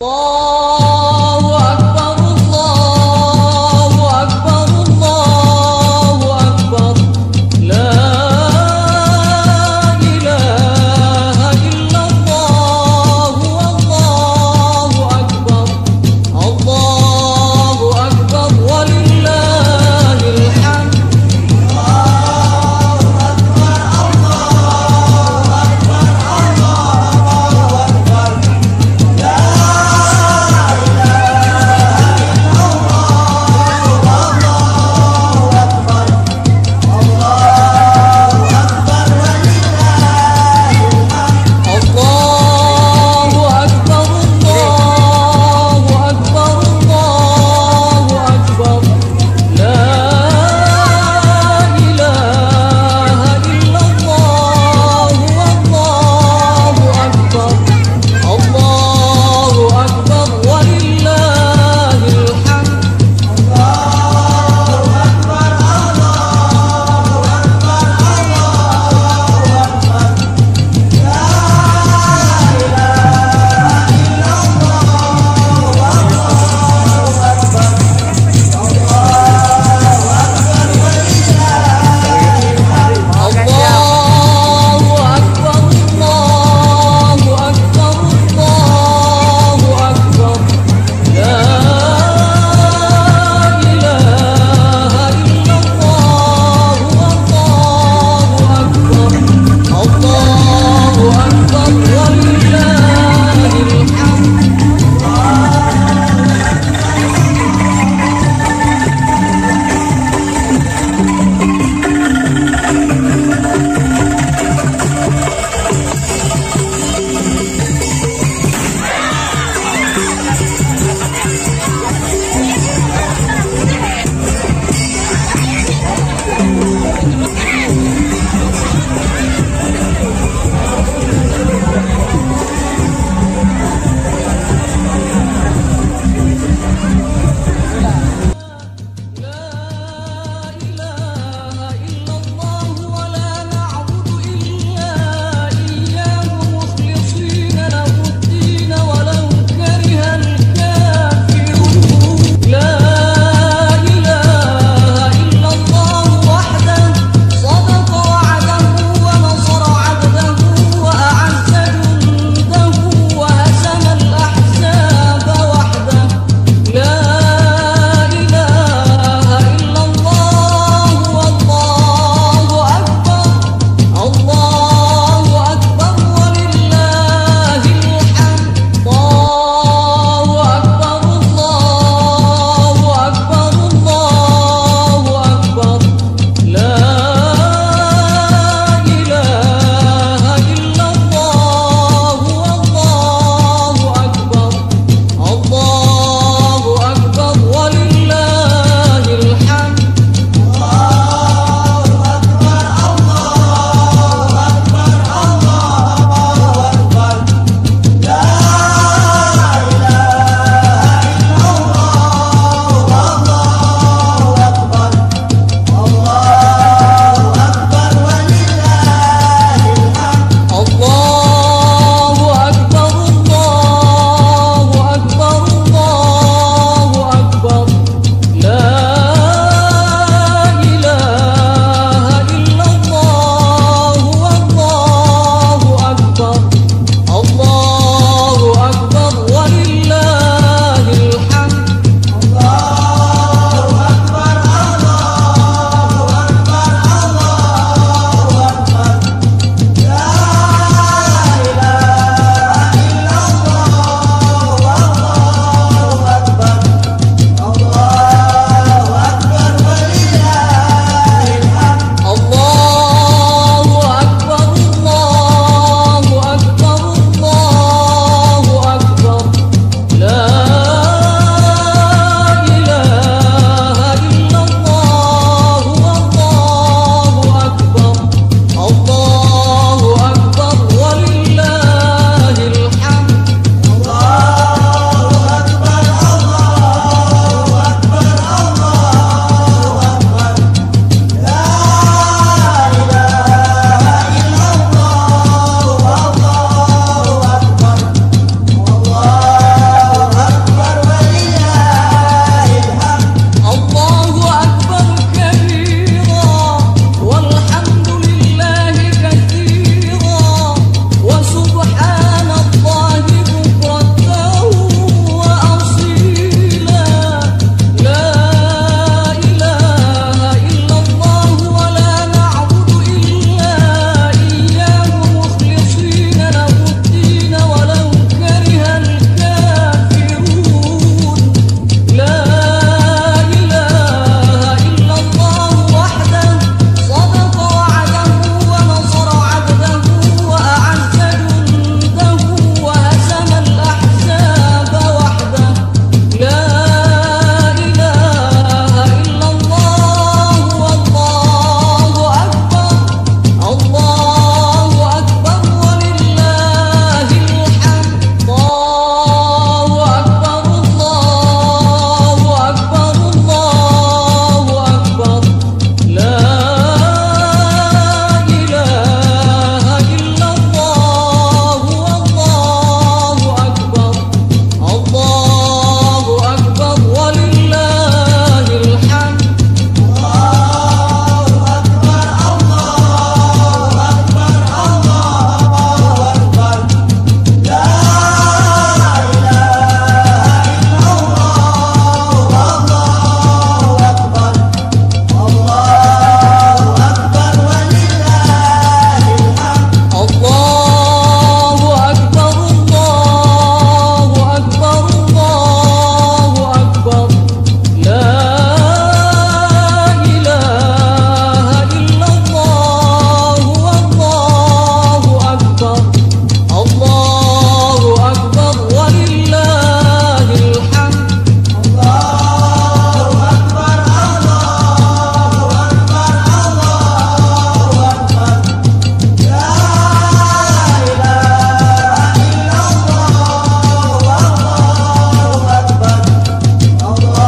Whoa.